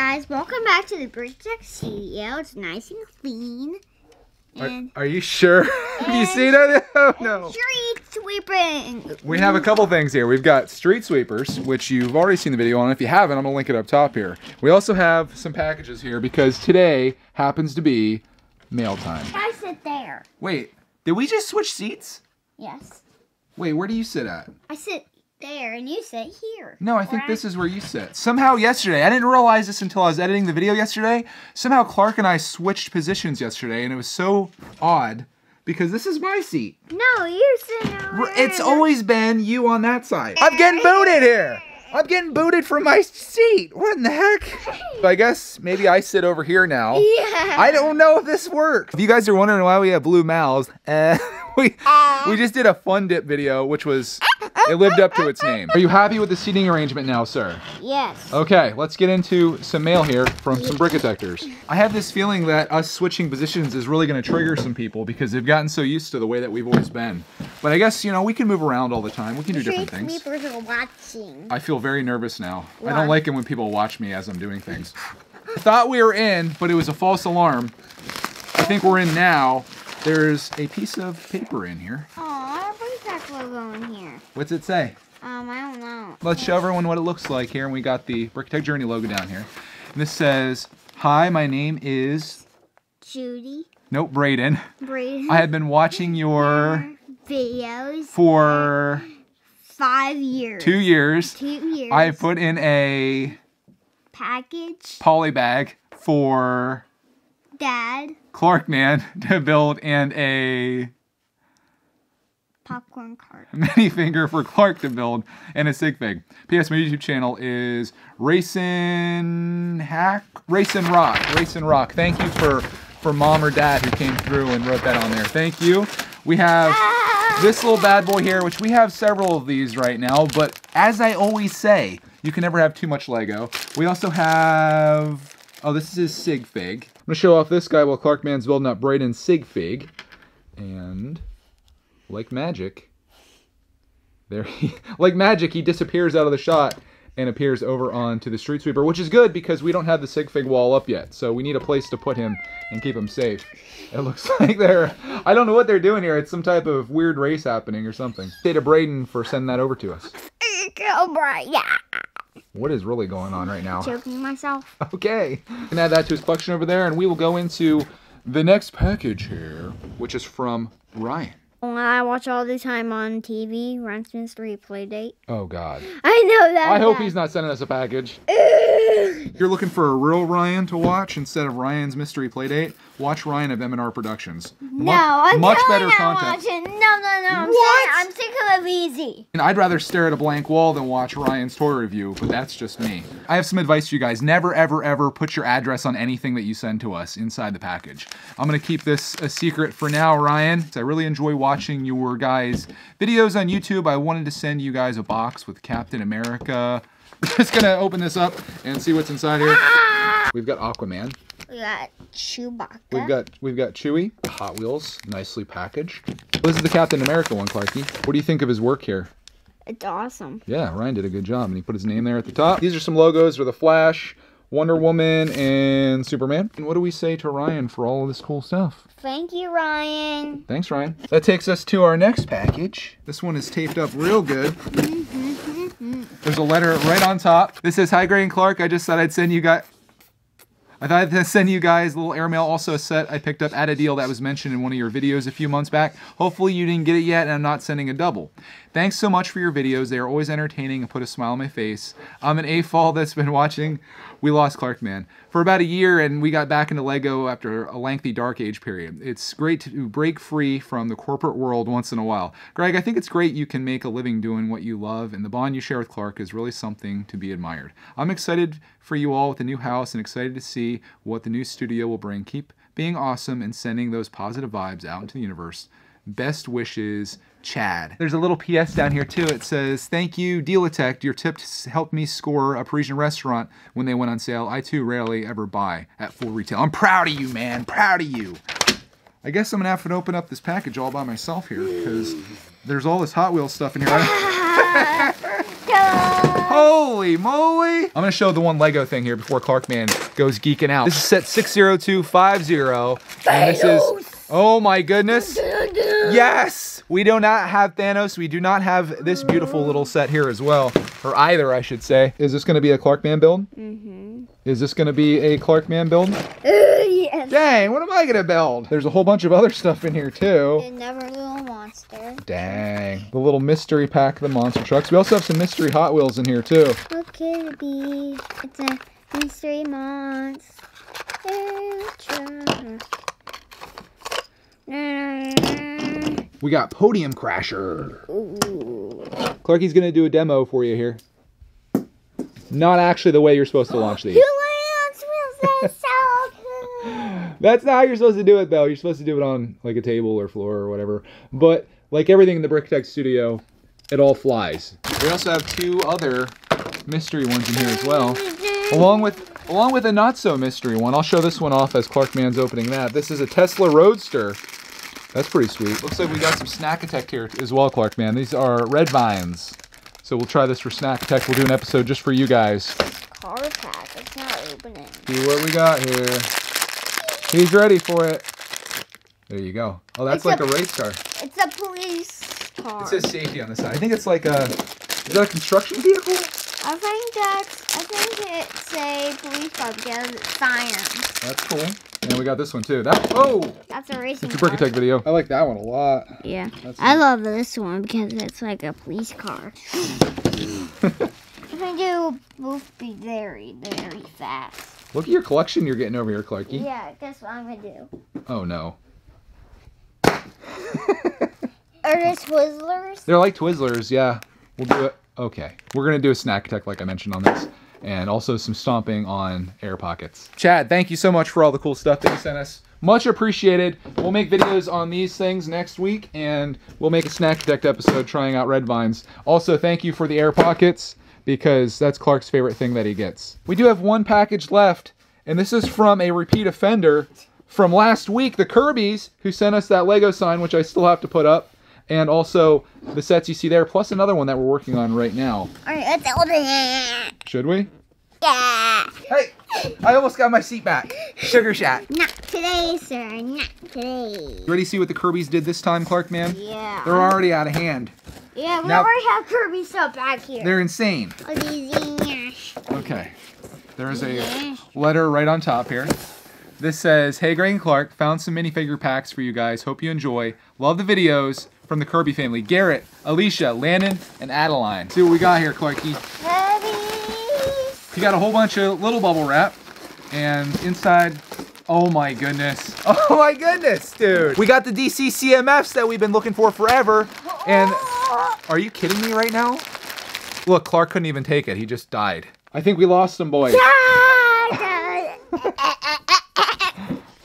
guys, welcome back to the Brickitect Studio. It's nice and clean. Are, And are you sure? Have you seen it? Oh no. street sweeping. We have a couple things here. We've got street sweepers, which you've already seen the video on. If you haven't, I'm gonna link it up top here. We also have some packages here because today happens to be mail time. I sit there. Wait, did we just switch seats? Yes. Wait, where do you sit at? I sit there and you sit here. No, I think this is where you sit. Somehow yesterday, I didn't realize this until I was editing the video yesterday. Somehow Clark and I switched positions yesterday, and it was so odd because this is my seat. No, you're sitting over It's there. always been you on that side. I'm getting booted here. I'm getting booted from my seat. What in the heck? I guess maybe I sit over here now. Yeah. I don't know if this works. If you guys are wondering why we have blue mouths, uh, we we just did a fun dip video, which was it lived up to its name. Are you happy with the seating arrangement now, sir? Yes. Okay, let's get into some mail here from some brickitecters. I have this feeling that us switching positions is really going to trigger some people because they've gotten so used to the way that we've always been. But I guess, you know, we can move around all the time. We can do different things. sweepers are watching. I feel very nervous now. I don't like it when people watch me as I'm doing things. I thought we were in, but it was a false alarm. I think we're in now. There's a piece of paper in here. Aw, Brick Deck logo in here. What's it say? Um, I don't know. Let's show everyone what it looks like here. And we got the Brick Tech Journey logo down here. And this says, Hi, my name is, Judy, nope, Braden. Brady. I have been watching your videos for five years. two years. Two years. I put in a package. poly bag for Dad. Clark Man to build and a Popcorn cart. mini finger for Clark to build and a sig fig. P.S. My YouTube channel is Racin Hack Racin Rock. Racin Rock. Thank you for for mom or dad who came through and wrote that on there. Thank you. We have ah! this little bad boy here, which we have several of these right now, but as I always say, you can never have too much Lego. We also have oh, this is his sig fig. I'm gonna show off this guy while Clark Man's building up Braden's sig fig. And like magic, there he, like magic, he disappears out of the shot and appears over onto the street sweeper, which is good because we don't have the sig fig wall up yet. So we need a place to put him and keep him safe. It looks like they're, I don't know what they're doing here. It's some type of weird race happening or something. Say to Braden for sending that over to us. Cobra, yeah. What is really going on right now? Choking myself. Okay. And add that to his collection over there, and we will go into the next package here, which is from Ryan. I watch all the time on TV, Ryan's Mystery Playdate. Oh God. I know that. I hope he's not sending us a package. You're looking for a real Ryan to watch instead of Ryan's Mystery Playdate. Watch Ryan of M&R Productions. No, I'm much better I'm content. watching. No, no, no. I'm What? Sick, I'm sick of easy. And I'd rather stare at a blank wall than watch Ryan's toy review, but that's just me. I have some advice for you guys. Never, ever, ever put your address on anything that you send to us inside the package. I'm gonna keep this a secret for now, Ryan. I really enjoy watching your guys' videos on YouTube. I wanted to send you guys a box with Captain America. Just gonna open this up and see what's inside here. Ah! We've got Aquaman. We got Chewbacca. We've got we've got Chewie, Hot Wheels, nicely packaged. This is the Captain America one, Clarky. What do you think of his work here? It's awesome. Yeah, Ryan did a good job, and he put his name there at the top. These are some logos for the Flash, Wonder Woman, and Superman. And what do we say to Ryan for all of this cool stuff? Thank you, Ryan. Thanks, Ryan. That takes us to our next package. This one is taped up real good. There's a letter right on top. This says, Hi, Gray and Clark. I just thought I'd send you guys. I thought I'd send you guys a little airmail. Also, a set I picked up at a deal that was mentioned in one of your videos a few months back. Hopefully, you didn't get it yet, and I'm not sending a double. Thanks so much for your videos. They are always entertaining and put a smile on my face. I'm an AFOL that's been watching We Lost Clark Man for about a year, and we got back into Lego after a lengthy dark age period. It's great to break free from the corporate world once in a while. Greg, I think it's great you can make a living doing what you love, and the bond you share with Clark is really something to be admired. I'm excited for you all with the new house and excited to see what the new studio will bring. Keep being awesome and sending those positive vibes out into the universe. Best wishes, Chad. There's a little PS down here too. It says, "Thank you, Dealitect. Your tips helped me score a Parisian restaurant when they went on sale. I too rarely ever buy at full retail. I'm proud of you, man. Proud of you." I guess I'm gonna have to open up this package all by myself here because there's all this Hot Wheels stuff in here. Holy moly! I'm gonna show the one Lego thing here before Clarkman goes geeking out. This is set 60250. And this is, oh my goodness. Yes! We do not have Thanos. We do not have this beautiful little set here as well. Or either, I should say. Is this gonna be a Clarkman build? Mm-hmm. Is this gonna be a Clarkman build? yes. Dang, what am I gonna build? There's a whole bunch of other stuff in here too. Another little monster. Dang. The little mystery pack of the monster trucks. We also have some mystery Hot Wheels in here too. What could it be? It's a mystery monster. Mm. We got Podium Crasher. Ooh. Clarky's gonna do a demo for you here. Not actually the way you're supposed to launch these. Julian's wheels are so. That's not how you're supposed to do it though. You're supposed to do it on like a table or floor or whatever. But like everything in the Brickitect studio, it all flies. We also have two other mystery ones in here as well. Along with along with a not so mystery one. I'll show this one off as Clarkman's opening that. This is a Tesla Roadster. That's pretty sweet. Looks like we got some Snack Attack here as well, Clark, man. These are red vines. So we'll try this for Snack Attack. We'll do an episode just for you guys. Car pack. It's not opening. See what we got here. He's ready for it. There you go. Oh, that's It's like a- a race car. It's a police car. It says safety on the side. I think it's like a. Is that a construction vehicle? I think that's. I think it's a police car because it's science. That's cool. And we got this one too. That oh, That's a racing it's a car. Brickitect video. I like that one a lot. Yeah. That's I love this one because it's like a police car. I think they will both be very, very fast. Look at your collection you're getting over here, Clarky. Yeah, guess what I'm gonna do? Oh no. Are there Twizzlers? They're like Twizzlers, yeah. We'll do it. Okay. We're gonna do a snack attack like I mentioned on this. And also some stomping on air pockets. Chad, thank you so much for all the cool stuff that you sent us. Much appreciated. We'll make videos on these things next week and we'll make a snack attack episode trying out red vines. Also, thank you for the air pockets because that's Clark's favorite thing that he gets. We do have one package left, and this is from a repeat offender from last week, the Kirby's, who sent us that Lego sign, which I still have to put up, and also the sets you see there, plus another one that we're working on right now. Alright, let's open it. Should we? Yeah. Hey, I almost got my seat back. Sugar Shack. Not today, sir. Not today. You ready to see what the Kirby's did this time, Clark, man? Yeah. They're already out of hand. yeah, we now- already have Kirby stuff back here. They're insane. Oh, these yes. Okay. There's a letter right on top here. This says, Hey, Greg and Clark, found some minifigure packs for you guys. Hope you enjoy. Love the videos from the Kirby family. Garrett, Alicia, Landon, and Adeline. See what we got here, Clarky. Kirby's. You got a whole bunch of little bubble wrap. And inside, oh my goodness. Oh my goodness, dude. We got the DC CMFs that we've been looking for forever. And are you kidding me right now? Look, Clark couldn't even take it. He just died. I think we lost him, boys.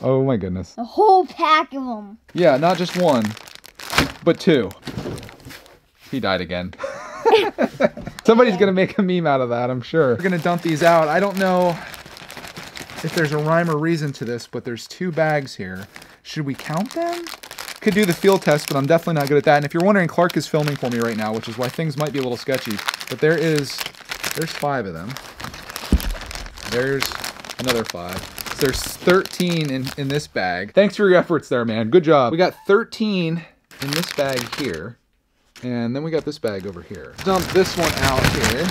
Oh my goodness. A whole pack of them. Yeah, not just one, but two. He died again. Somebody's gonna make a meme out of that, I'm sure. We're gonna dump these out. I don't know if there's a rhyme or reason to this, but there's two bags here. Should we count them? Could do the field test, but I'm definitely not good at that. And if you're wondering, Clark is filming for me right now, which is why things might be a little sketchy. But there is, there's five of them. There's another five. So there's 13 in, in this bag. Thanks for your efforts there, man. Good job. We got 13 in this bag here. And then we got this bag over here. Dump this one out here.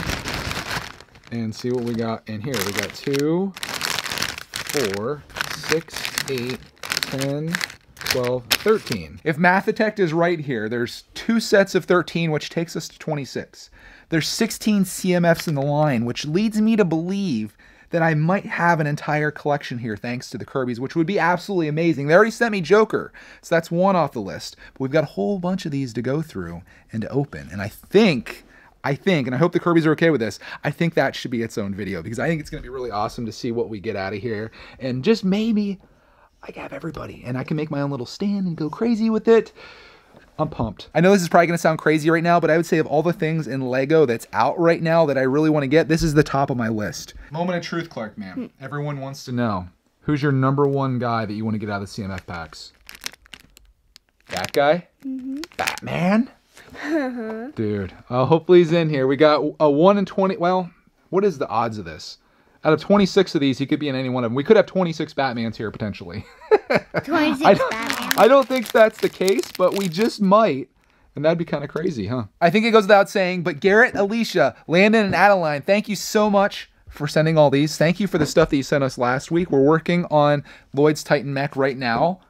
And see what we got in here. We got two, four, six, eight, 10, 12, 13. If Mathitect is right here, there's two sets of 13, which takes us to 26. There's 16 CMFs in the line, which leads me to believe that I might have an entire collection here thanks to the Kirby's, which would be absolutely amazing. They already sent me Joker, so that's one off the list. But we've got a whole bunch of these to go through and to open. And I think, I think, and I hope the Kirby's are okay with this, I think that should be its own video because I think it's going to be really awesome to see what we get out of here. And just maybe I have everybody and I can make my own little stand and go crazy with it. I'm pumped. I know this is probably going to sound crazy right now, but I would say of all the things in Lego that's out right now that I really want to get, this is the top of my list. Moment of truth, Clark, man. Hmm. Everyone wants to know who's your number one guy that you want to get out of the CMF packs? That guy? Mm-hmm. Batman? Uh-huh. Dude, uh, hopefully he's in here. We got a 1 in 20. Well, what is the odds of this? Out of 26 of these, he could be in any one of them. We could have 26 Batmans here potentially. 26 I don't, Batman. I don't think that's the case, but we just might. And that'd be kind of crazy, huh? I think it goes without saying, but Garrett, Alicia, Landon, and Adeline, thank you so much for sending all these. Thank you for the stuff that you sent us last week. We're working on Lloyd's Titan mech right now.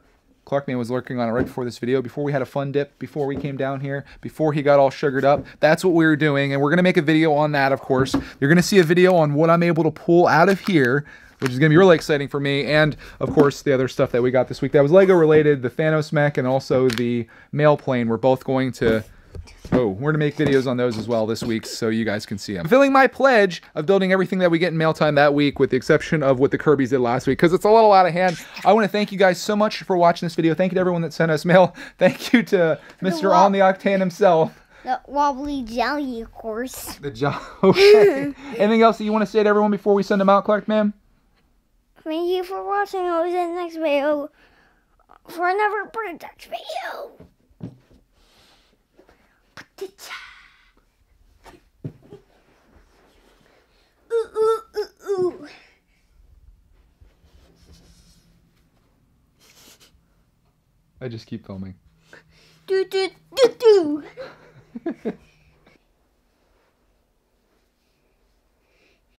Clarkman was working on it right before this video, before we had a fun dip, before we came down here, before he got all sugared up. That's what we were doing, and we're gonna make a video on that, of course. You're gonna see a video on what I'm able to pull out of here, which is gonna be really exciting for me, and of course the other stuff that we got this week that was Lego related, the Thanos mech and also the mail plane. We're both going to Oh, we're gonna make videos on those as well this week so you guys can see them. Fulfilling my pledge of building everything that we get in mail time that week with the exception of what the Kirby's did last week because it's a little out of hand. I want to thank you guys so much for watching this video. Thank you to everyone that sent us mail. Thank you to Mr. On the Octane himself. The wobbly jelly, of course. The job. Okay. Anything else that you want to say to everyone before we send them out, Clark, ma'am? Thank you for watching. I'll see you in the next video for another product video. Ooh, ooh, ooh, ooh. I just keep filming. Do, do, do, do.